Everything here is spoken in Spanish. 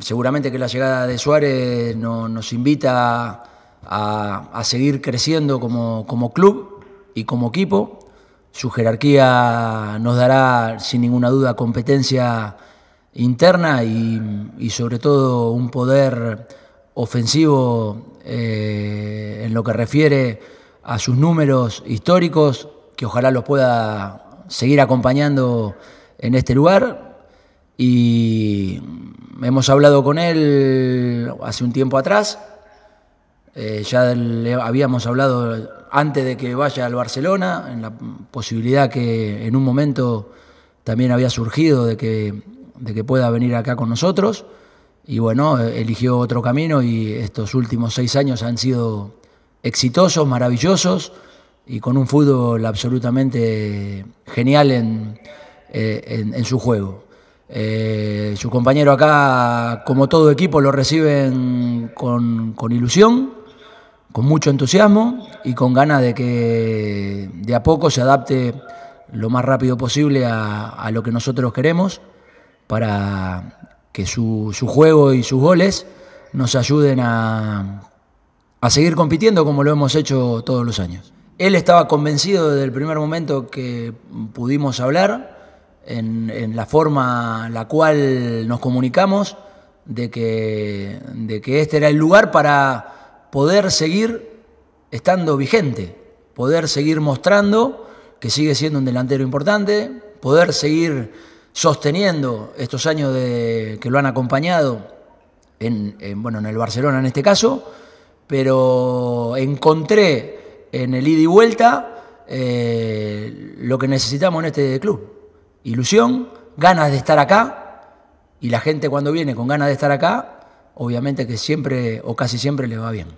seguramente que la llegada de Suárez nos invita a, seguir creciendo como, club y como equipo. Su jerarquía nos dará sin ninguna duda competencia interna y, sobre todo un poder ofensivo eh, en lo que refiere a sus números históricos, que ojalá los pueda seguir acompañando en este lugar. Y hemos hablado con él hace un tiempo atrás, eh, ya le habíamos hablado antes de que vaya al Barcelona, en la posibilidad que en un momento también había surgido de que de que pueda venir acá con nosotros. Y bueno, eligió otro camino y estos últimos seis años han sido exitosos, maravillosos y con un fútbol absolutamente genial en, eh, su juego. Eh, su compañero acá, como todo equipo, lo reciben con, ilusión, con mucho entusiasmo y con ganas de que de a poco se adapte lo más rápido posible a lo que nosotros queremos para que su, juego y sus goles nos ayuden a, seguir compitiendo como lo hemos hecho todos los años. Él estaba convencido desde el primer momento que pudimos hablar, en, la forma en la cual nos comunicamos, de que, de que este era el lugar para poder seguir estando vigente, poder seguir mostrando que sigue siendo un delantero importante, poder seguir sosteniendo estos años de, que lo han acompañado, en, bueno, en el Barcelona en este caso, pero encontré en el ida y vuelta eh, lo que necesitamos en este club. Ilusión, ganas de estar acá, y la gente cuando viene con ganas de estar acá, obviamente que siempre o casi siempre le va bien.